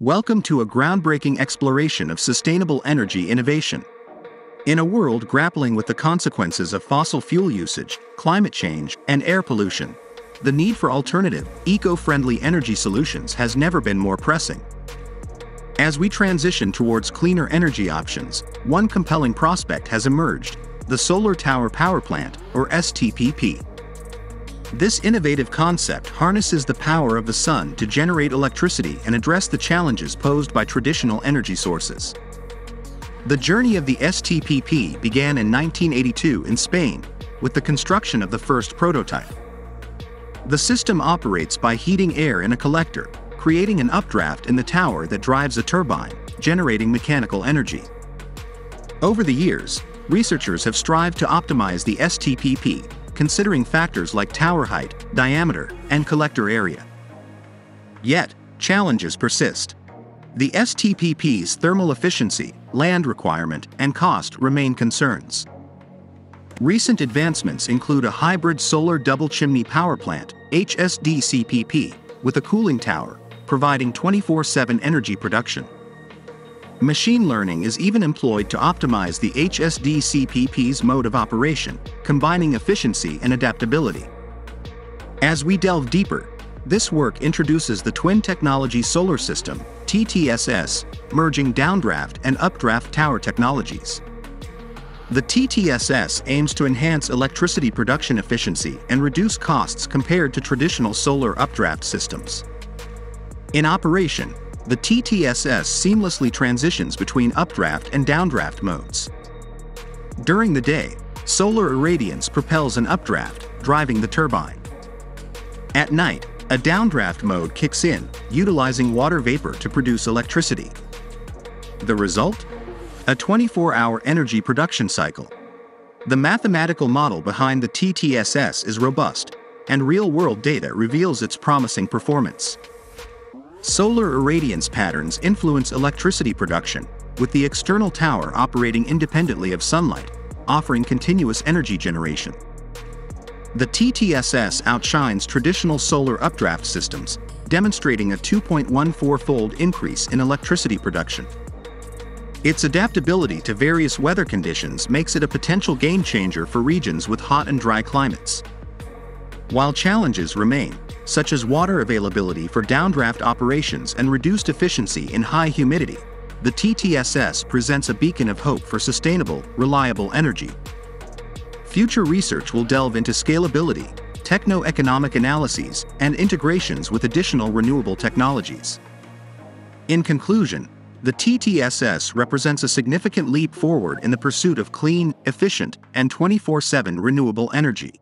Welcome to a groundbreaking exploration of sustainable energy innovation. In a world grappling with the consequences of fossil fuel usage, climate change, and air pollution, the need for alternative, eco friendly energy solutions has never been more pressing. As we transition towards cleaner energy options, one compelling prospect has emerged the Solar Tower Power Plant, or STPP. This innovative concept harnesses the power of the sun to generate electricity and address the challenges posed by traditional energy sources. The journey of the STPP began in 1982 in Spain, with the construction of the first prototype. The system operates by heating air in a collector, creating an updraft in the tower that drives a turbine, generating mechanical energy. Over the years, researchers have strived to optimize the STPP considering factors like tower height, diameter, and collector area. Yet, challenges persist. The STPP's thermal efficiency, land requirement, and cost remain concerns. Recent advancements include a hybrid solar double chimney power plant, HSDCPP, with a cooling tower, providing 24 7 energy production. Machine learning is even employed to optimize the HSD-CPP's mode of operation, combining efficiency and adaptability. As we delve deeper, this work introduces the Twin Technology Solar System, TTSS, merging downdraft and updraft tower technologies. The TTSS aims to enhance electricity production efficiency and reduce costs compared to traditional solar updraft systems. In operation, the TTSS seamlessly transitions between updraft and downdraft modes. During the day, solar irradiance propels an updraft, driving the turbine. At night, a downdraft mode kicks in, utilizing water vapor to produce electricity. The result? A 24-hour energy production cycle. The mathematical model behind the TTSS is robust, and real-world data reveals its promising performance. Solar irradiance patterns influence electricity production, with the external tower operating independently of sunlight, offering continuous energy generation. The TTSS outshines traditional solar updraft systems, demonstrating a 2.14-fold increase in electricity production. Its adaptability to various weather conditions makes it a potential game changer for regions with hot and dry climates. While challenges remain, such as water availability for downdraft operations and reduced efficiency in high humidity, the TTSS presents a beacon of hope for sustainable, reliable energy. Future research will delve into scalability, techno-economic analyses, and integrations with additional renewable technologies. In conclusion, the TTSS represents a significant leap forward in the pursuit of clean, efficient, and 24-7 renewable energy.